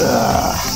Ugh.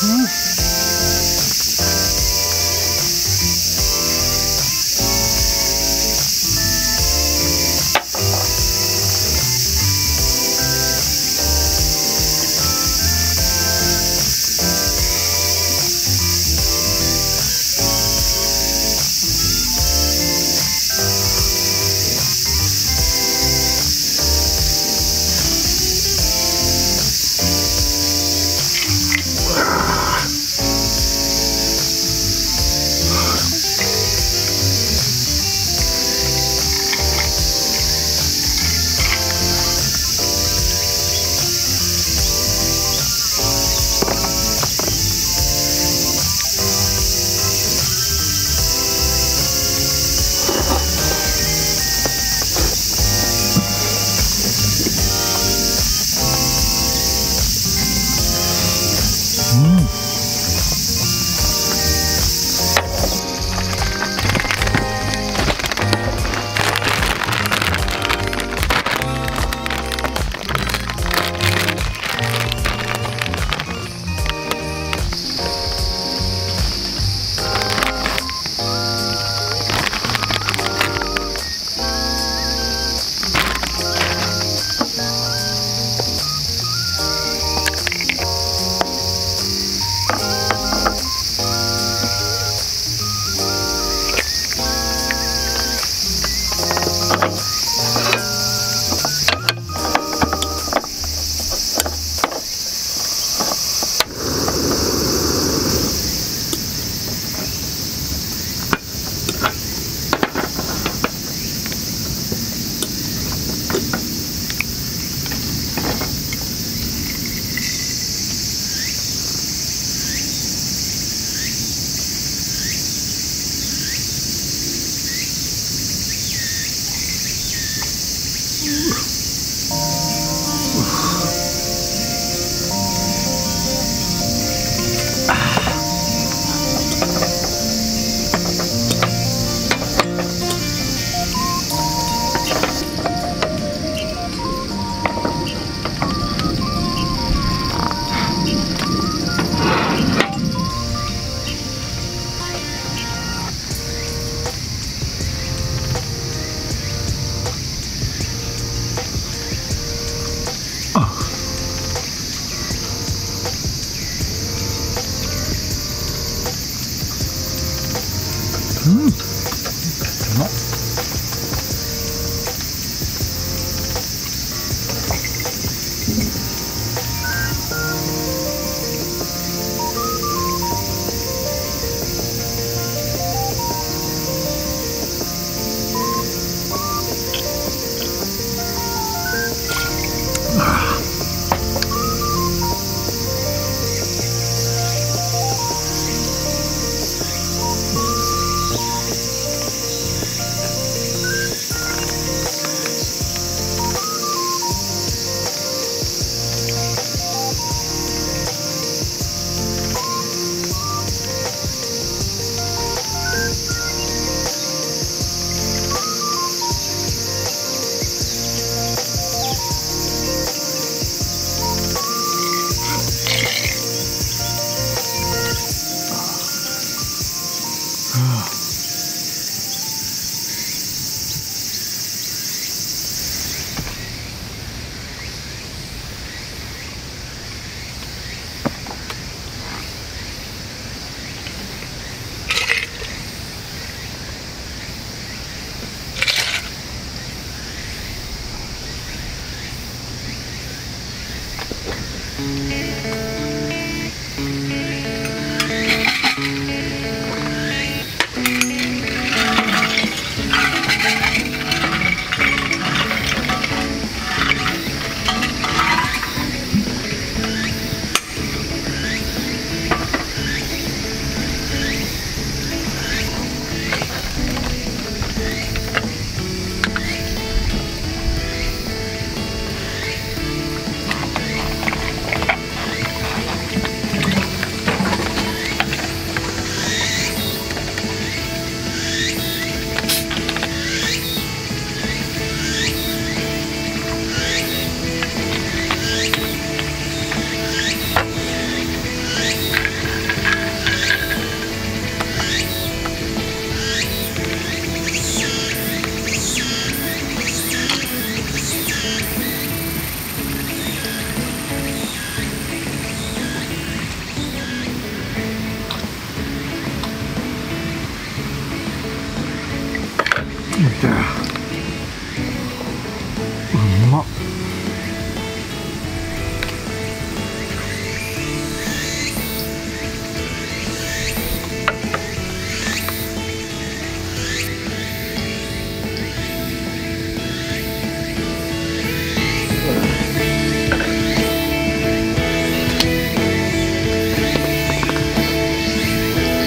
Hum.